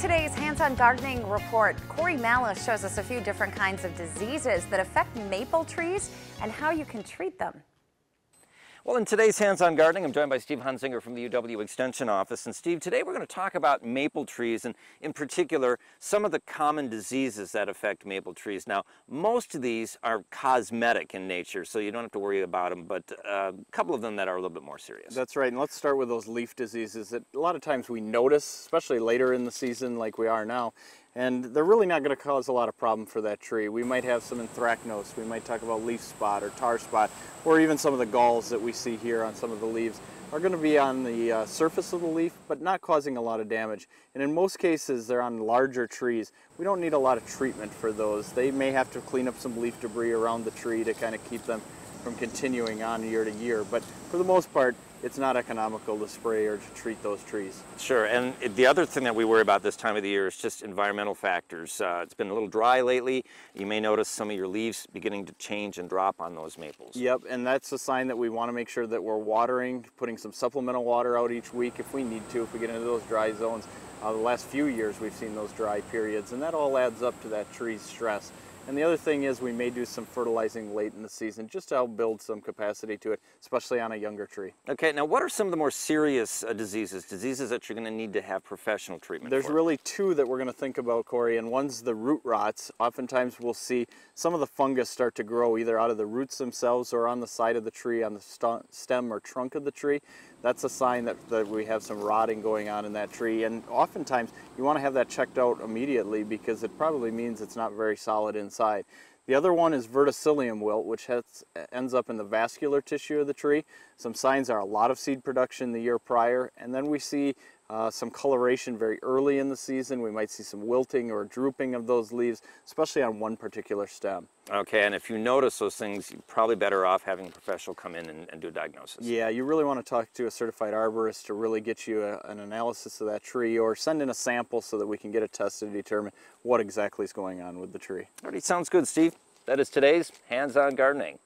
today's hands-on gardening report, Cory Malles shows us a few different kinds of diseases that affect maple trees and how you can treat them. Well, in today's Hands-On Gardening, I'm joined by Steve Hunsinger from the UW Extension Office. And Steve, today we're going to talk about maple trees and in particular, some of the common diseases that affect maple trees. Now, most of these are cosmetic in nature, so you don't have to worry about them, but uh, a couple of them that are a little bit more serious. That's right, and let's start with those leaf diseases that a lot of times we notice, especially later in the season like we are now, and they're really not going to cause a lot of problem for that tree. We might have some anthracnose, we might talk about leaf spot or tar spot, or even some of the galls that we see here on some of the leaves are going to be on the uh, surface of the leaf, but not causing a lot of damage. And in most cases, they're on larger trees. We don't need a lot of treatment for those. They may have to clean up some leaf debris around the tree to kind of keep them from continuing on year to year. But for the most part, it's not economical to spray or to treat those trees. Sure, and the other thing that we worry about this time of the year is just environmental factors. Uh, it's been a little dry lately. You may notice some of your leaves beginning to change and drop on those maples. Yep, and that's a sign that we want to make sure that we're watering, putting some supplemental water out each week if we need to, if we get into those dry zones. Uh, the last few years we've seen those dry periods, and that all adds up to that tree's stress. And the other thing is we may do some fertilizing late in the season just to help build some capacity to it, especially on a younger tree. Okay, now what are some of the more serious uh, diseases, diseases that you're going to need to have professional treatment There's for? really two that we're going to think about, Cory, and one's the root rots. Oftentimes we'll see some of the fungus start to grow either out of the roots themselves or on the side of the tree, on the stem or trunk of the tree. That's a sign that, that we have some rotting going on in that tree. And oftentimes you want to have that checked out immediately because it probably means it's not very solid inside. The other one is verticillium wilt, which has, ends up in the vascular tissue of the tree. Some signs are a lot of seed production the year prior, and then we see uh, some coloration very early in the season. We might see some wilting or drooping of those leaves, especially on one particular stem. Okay, and if you notice those things, you're probably better off having a professional come in and, and do a diagnosis. Yeah, you really want to talk to a certified arborist to really get you a, an analysis of that tree or send in a sample so that we can get a test to determine what exactly is going on with the tree. Already sounds good, Steve. That is today's Hands-On Gardening.